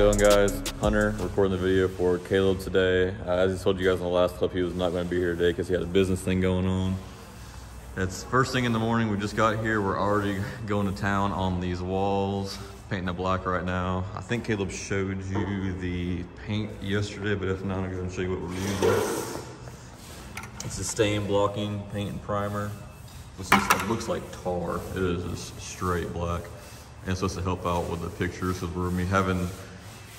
going guys? Hunter recording the video for Caleb today. Uh, as I told you guys in the last clip, he was not going to be here today because he had a business thing going on. It's first thing in the morning, we just got here. We're already going to town on these walls, painting the black right now. I think Caleb showed you the paint yesterday, but if not, I'm going to show you what we're using. It's a stain blocking paint and primer. Is, it looks like tar. It is just straight black. And it's supposed to help out with the pictures because we're gonna be having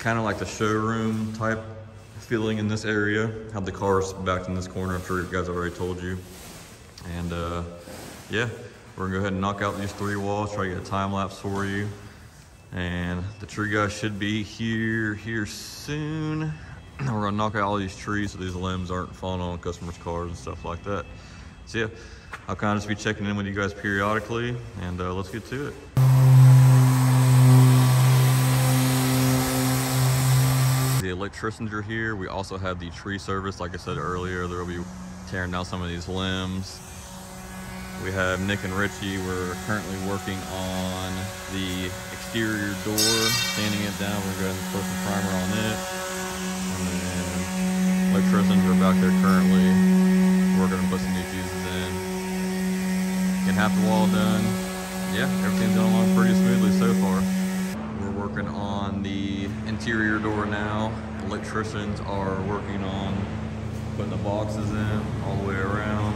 kind of like the showroom type feeling in this area. Have the cars backed in this corner. I'm sure you guys already told you. And uh, yeah, we're gonna go ahead and knock out these three walls, try to get a time lapse for you. And the tree guy should be here, here soon. We're gonna knock out all these trees so these limbs aren't falling on customers' cars and stuff like that. So yeah, I'll kind of just be checking in with you guys periodically and uh, let's get to it. Electricians are here. We also have the tree service. Like I said earlier, they'll be tearing down some of these limbs. We have Nick and Richie. We're currently working on the exterior door, sanding it down. We're going to put some primer on it. And then electricians are back there currently. We're going to put some new fuses in. Getting half the wall done. Yeah, everything's going along pretty smoothly so far. We're working on the interior door now. Electricians are working on putting the boxes in all the way around.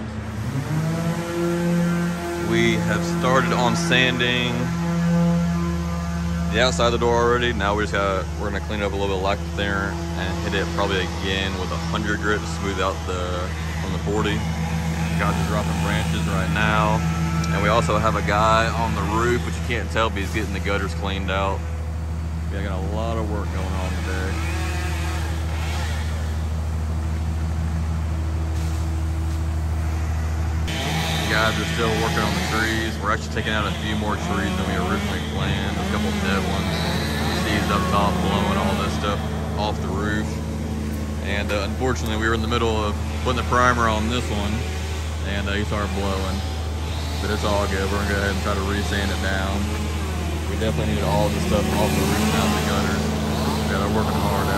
We have started on sanding the outside of the door already. Now we just got we're gonna clean up a little bit of there and hit it probably again with a hundred grit to smooth out the from the 40. Guys are dropping branches right now. And we also have a guy on the roof, which you can't tell, but he's getting the gutters cleaned out. We got a lot of work going on today. The guys are still working on the trees. We're actually taking out a few more trees than we originally planned. A couple dead ones. Steve's up top blowing all this stuff off the roof. And uh, unfortunately, we were in the middle of putting the primer on this one, and uh, he started blowing. But it's all good. We're gonna go ahead and try to re-sand it down. We definitely need all this stuff off the roof out the gutters. Yeah, they're working hard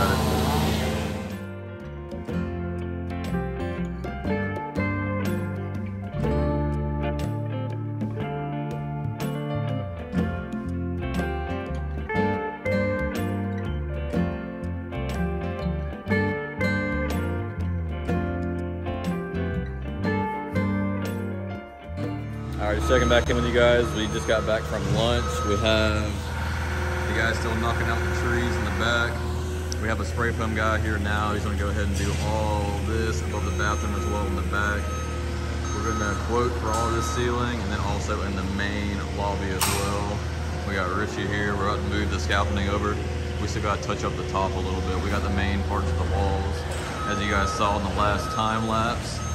checking back in with you guys. We just got back from lunch. We have the guy still knocking out the trees in the back. We have a spray foam guy here now. He's gonna go ahead and do all this above the bathroom as well in the back. We're gonna quote for all this ceiling and then also in the main lobby as well. We got Richie here. We're about to move the scaffolding over. We still gotta touch up the top a little bit. We got the main parts of the walls, as you guys saw in the last time lapse.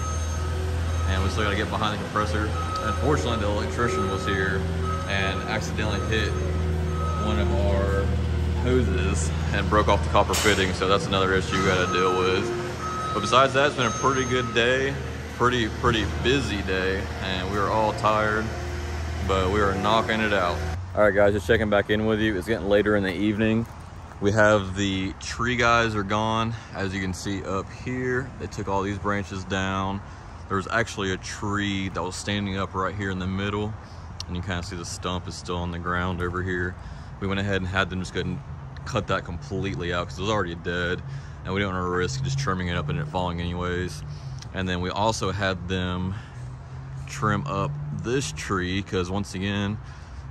And we still gotta get behind the compressor. Unfortunately, the electrician was here and accidentally hit one of our hoses and broke off the copper fitting, so that's another issue we gotta deal with. But besides that, it's been a pretty good day, pretty, pretty busy day, and we are all tired, but we are knocking it out. All right, guys, just checking back in with you. It's getting later in the evening. We have the tree guys are gone. As you can see up here, they took all these branches down. There was actually a tree that was standing up right here in the middle, and you can kind of see the stump is still on the ground over here. We went ahead and had them just go and cut that completely out because it was already dead, and we didn't want to risk just trimming it up and it falling anyways. And then we also had them trim up this tree because once again,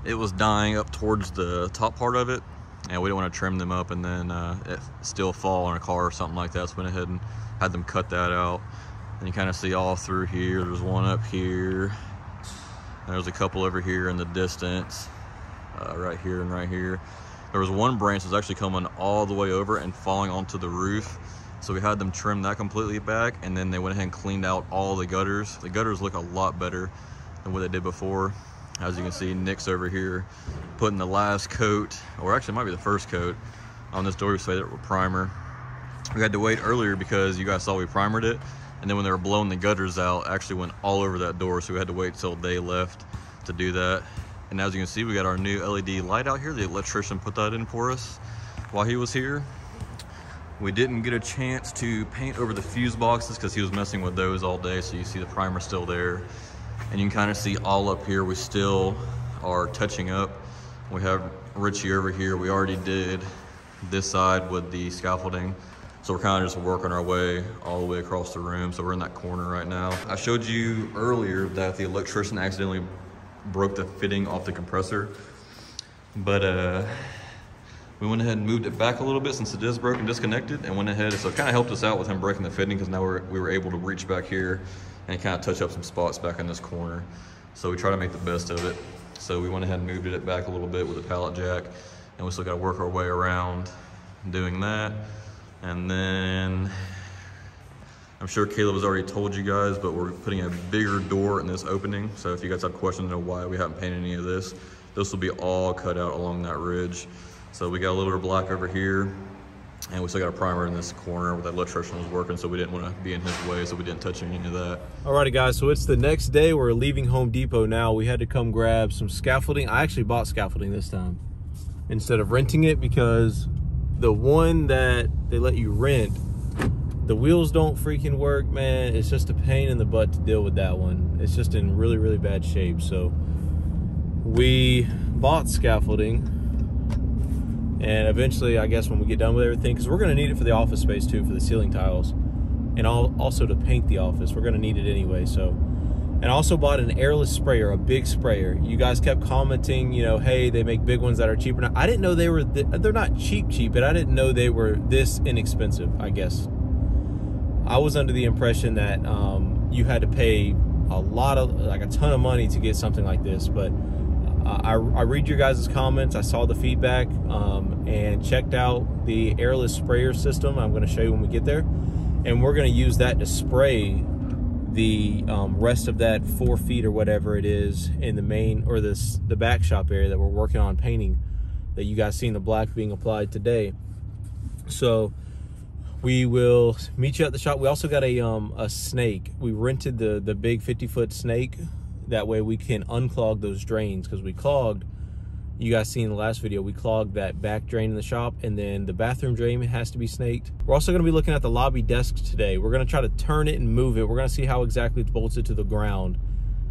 it was dying up towards the top part of it, and we didn't want to trim them up and then uh, it still fall on a car or something like that. So we went ahead and had them cut that out. And you kind of see all through here. There's one up here. There's a couple over here in the distance, uh, right here and right here. There was one branch that's actually coming all the way over and falling onto the roof. So we had them trim that completely back and then they went ahead and cleaned out all the gutters. The gutters look a lot better than what they did before. As you can see, Nick's over here putting the last coat, or actually might be the first coat, on this door. We it with primer. We had to wait earlier because you guys saw we primered it and then when they were blowing the gutters out, actually went all over that door, so we had to wait till they left to do that. And as you can see, we got our new LED light out here. The electrician put that in for us. while he was here. We didn't get a chance to paint over the fuse boxes because he was messing with those all day. So you see the primer still there. And you can kind of see all up here, we still are touching up. We have Richie over here. We already did this side with the scaffolding. So we're kind of just working our way all the way across the room. So we're in that corner right now. I showed you earlier that the electrician accidentally broke the fitting off the compressor. But uh, we went ahead and moved it back a little bit since it is broken, disconnected, and went ahead. So it kind of helped us out with him breaking the fitting because now we're, we were able to reach back here and kind of touch up some spots back in this corner. So we try to make the best of it. So we went ahead and moved it back a little bit with a pallet jack, and we still got to work our way around doing that. And then I'm sure Caleb has already told you guys, but we're putting a bigger door in this opening. So if you guys have questions on why we haven't painted any of this, this will be all cut out along that ridge. So we got a little bit of black over here, and we still got a primer in this corner where that electrician was working, so we didn't want to be in his way, so we didn't touch any of that. Alrighty guys, so it's the next day. We're leaving Home Depot now. We had to come grab some scaffolding. I actually bought scaffolding this time instead of renting it because the one that they let you rent, the wheels don't freaking work, man. It's just a pain in the butt to deal with that one. It's just in really, really bad shape. So we bought scaffolding and eventually, I guess when we get done with everything, because we're gonna need it for the office space too, for the ceiling tiles, and also to paint the office. We're gonna need it anyway, so. And also bought an airless sprayer, a big sprayer. You guys kept commenting, you know, hey, they make big ones that are cheaper. Now, I didn't know they were, th they're not cheap, cheap, but I didn't know they were this inexpensive, I guess. I was under the impression that um, you had to pay a lot of, like a ton of money to get something like this, but I, I, read your guys' comments. I saw the feedback um, and checked out the airless sprayer system. I'm going to show you when we get there. And we're going to use that to spray the um, rest of that four feet or whatever it is in the main or this the back shop area that we're working on painting that you guys seen the black being applied today. So we will meet you at the shop. We also got a um, a snake. We rented the the big 50 foot snake that way we can unclog those drains because we clogged, you guys seen in the last video, we clogged that back drain in the shop and then the bathroom drain has to be snaked. We're also gonna be looking at the lobby desk today. We're gonna try to turn it and move it. We're gonna see how exactly it's bolted to the ground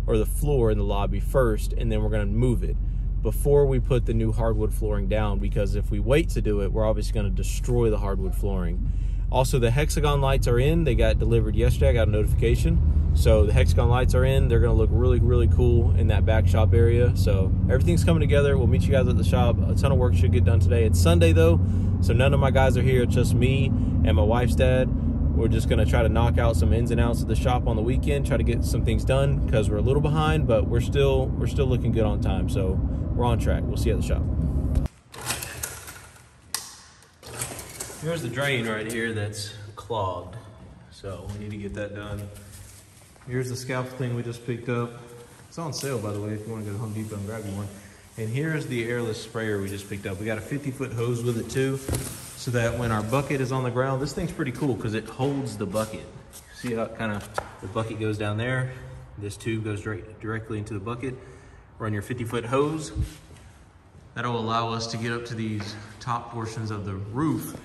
or the floor in the lobby first and then we're gonna move it before we put the new hardwood flooring down because if we wait to do it, we're obviously gonna destroy the hardwood flooring. Also, the hexagon lights are in. They got delivered yesterday. I got a notification. So the hexagon lights are in. They're going to look really, really cool in that back shop area. So everything's coming together. We'll meet you guys at the shop. A ton of work should get done today. It's Sunday, though, so none of my guys are here. It's just me and my wife's dad. We're just going to try to knock out some ins and outs of the shop on the weekend, try to get some things done because we're a little behind, but we're still we're still looking good on time. So we're on track. We'll see you at the shop. Here's the drain right here that's clogged. So we need to get that done. Here's the scalpel thing we just picked up. It's on sale, by the way, if you want to go to Home Depot and grab you one. And here's the airless sprayer we just picked up. We got a 50 foot hose with it too, so that when our bucket is on the ground, this thing's pretty cool because it holds the bucket. See how kind of the bucket goes down there? This tube goes direct, directly into the bucket. Run your 50 foot hose. That'll allow us to get up to these top portions of the roof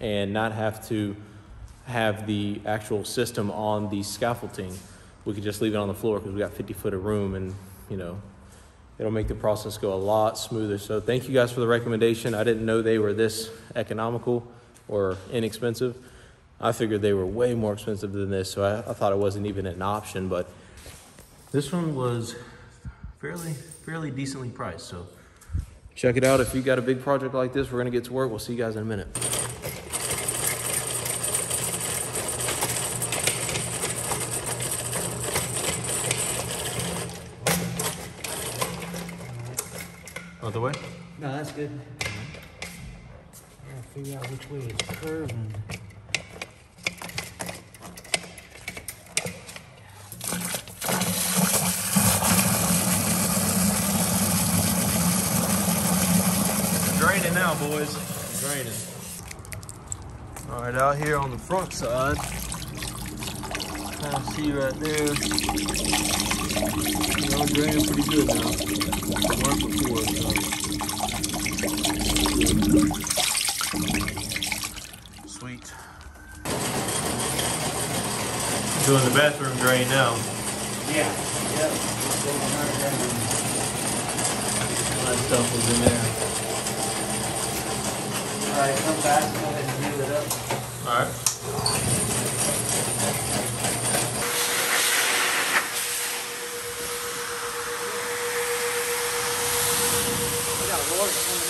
and not have to have the actual system on the scaffolding. We could just leave it on the floor because we got 50 foot of room and, you know, it'll make the process go a lot smoother. So thank you guys for the recommendation. I didn't know they were this economical or inexpensive. I figured they were way more expensive than this, so I, I thought it wasn't even an option, but this one was fairly, fairly decently priced. So check it out. If you got a big project like this, we're gonna get to work. We'll see you guys in a minute. Other way? No, that's Gotta figure out which way it's curving. Draining now, boys. Draining. All right, out here on the front side, kind of see right there. Know, draining pretty good now. Work before, so. Sweet. Doing the bathroom drain now. Yeah, yeah. That stuff was in there. Alright, come back go ahead and heat it up. Alright. We got a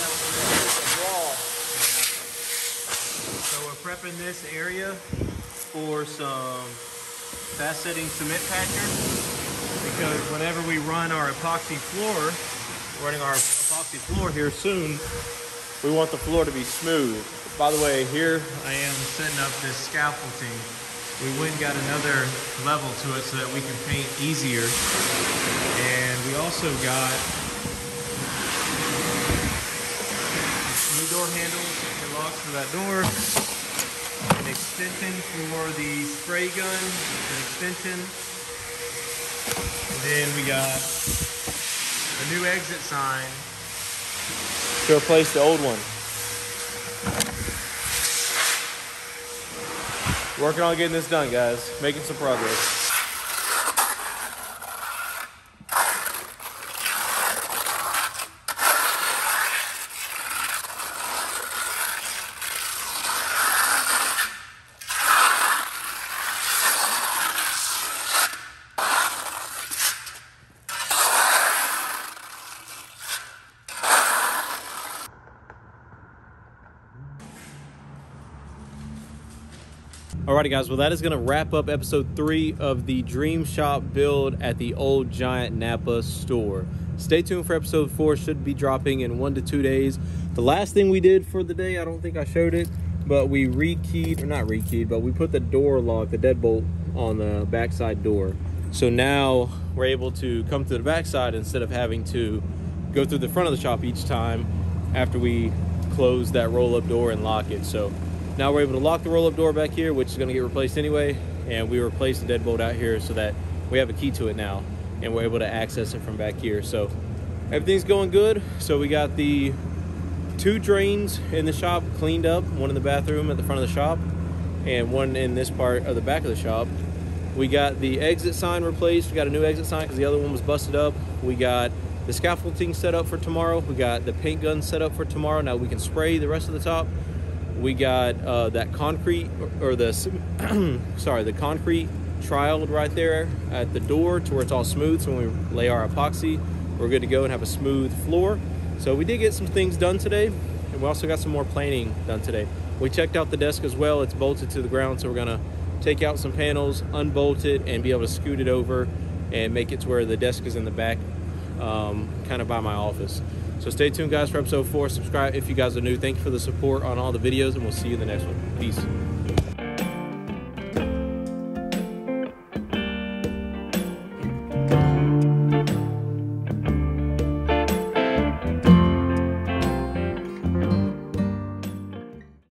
prepping this area for some fast setting cement patcher because whenever we run our epoxy floor, running our epoxy floor here soon, we want the floor to be smooth. By the way, here I am setting up this scaffolding. We went and got another level to it so that we can paint easier. And we also got new door handles and locks for that door extension for the spray gun, an extension. And then we got a new exit sign to replace the old one. Working on getting this done, guys. Making some progress. Alrighty, guys. Well, that is going to wrap up episode three of the Dream Shop build at the Old Giant Napa store. Stay tuned for episode four. Should be dropping in one to two days. The last thing we did for the day, I don't think I showed it, but we rekeyed, or not rekeyed, but we put the door lock, the deadbolt, on the backside door. So now we're able to come to the backside instead of having to go through the front of the shop each time after we close that roll-up door and lock it. So now we're able to lock the roll-up door back here, which is going to get replaced anyway, and we replaced the deadbolt out here so that we have a key to it now, and we're able to access it from back here. So everything's going good. So we got the two drains in the shop cleaned up, one in the bathroom at the front of the shop, and one in this part of the back of the shop. We got the exit sign replaced. We got a new exit sign because the other one was busted up. We got the scaffolding set up for tomorrow. We got the paint gun set up for tomorrow. Now we can spray the rest of the top. We got uh, that concrete or the sorry the concrete troweled right there at the door to where it's all smooth. So when we lay our epoxy, we're good to go and have a smooth floor. So we did get some things done today, and we also got some more planing done today. We checked out the desk as well. It's bolted to the ground, so we're gonna take out some panels, unbolt it, and be able to scoot it over and make it to where the desk is in the back, um, kind of by my office. So stay tuned, guys, for episode four. Subscribe if you guys are new. Thank you for the support on all the videos, and we'll see you in the next one. Peace.